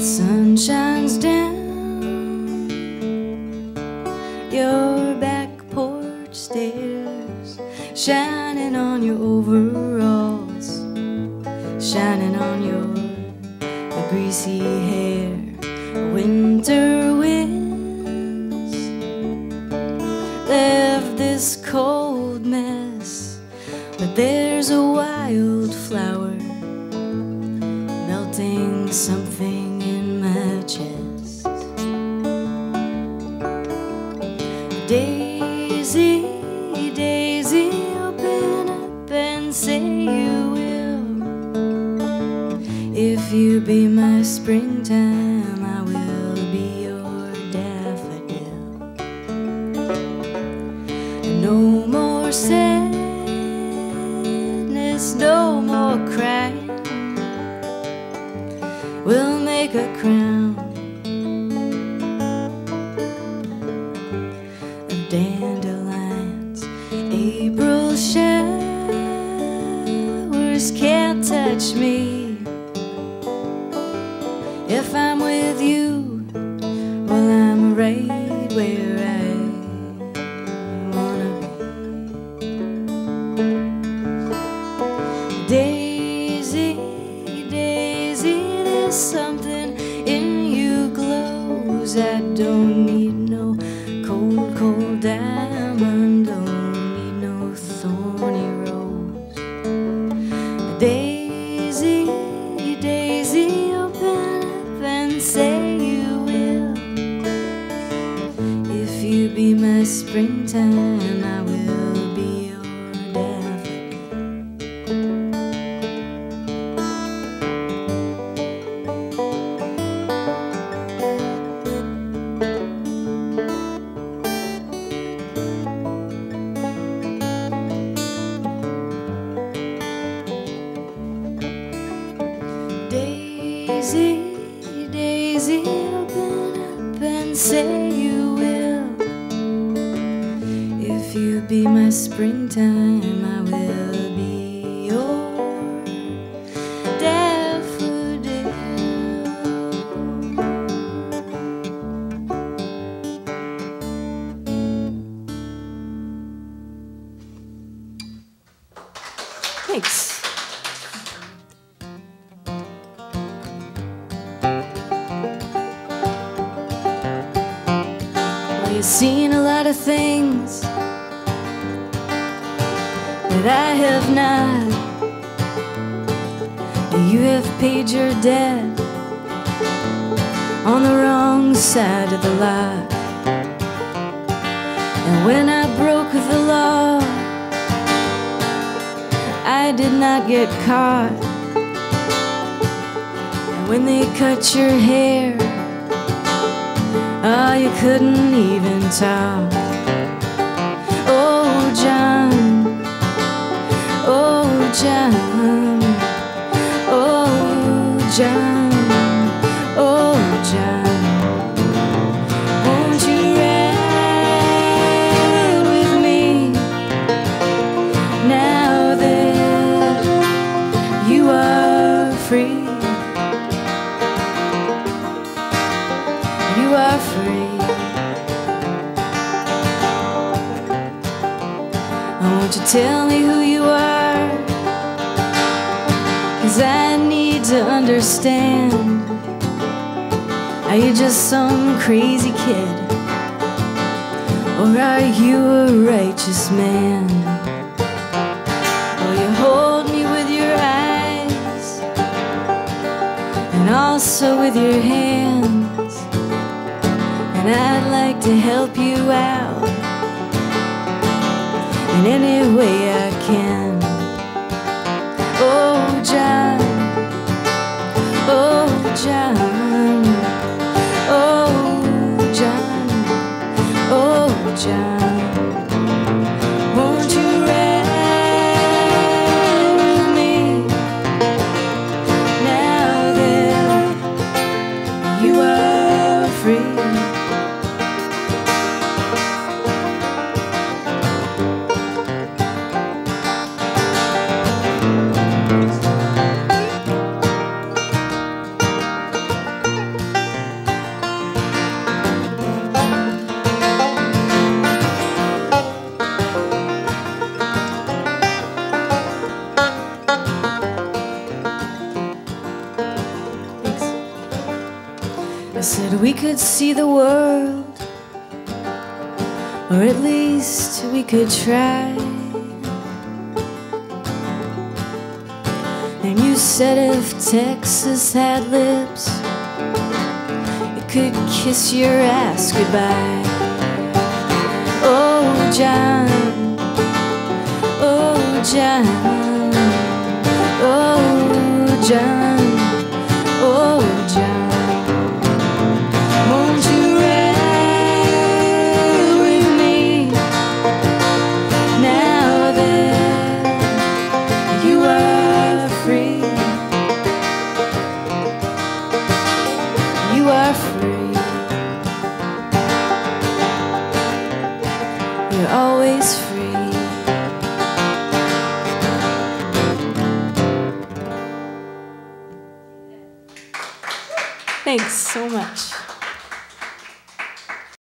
The sun shines down your back porch stairs, shining on your overalls, shining on your greasy hair. Winter winds left this cold mess, but there's a wildflower melting something Daisy, Daisy, open up and say you will. If you be my springtime, I will be your daffodil. No more sadness, no more crying. We'll make a crown April showers can't touch me. Springtime, I will be your daffodil. Daisy, Daisy, open up and say If you be my springtime, I will be your daffodil. Thanks. Well, you've seen a lot of things that I have not. You have paid your debt on the wrong side of the lot. And when I broke the law, I did not get caught. And when they cut your hair, Oh, you couldn't even talk. John. Oh, John. Won't you ride with me now that you are free? you are free. Won't you tell me who you are? Cause I to understand. Are you just some crazy kid? Or are you a righteous man? Will you hold me with your eyes? And also with your hands? and I'd like to help you out in any way I we could see the world, or at least we could try. And you said if Texas had lips, it could kiss your ass goodbye. Oh, John, oh, John, oh, John. Thanks so much.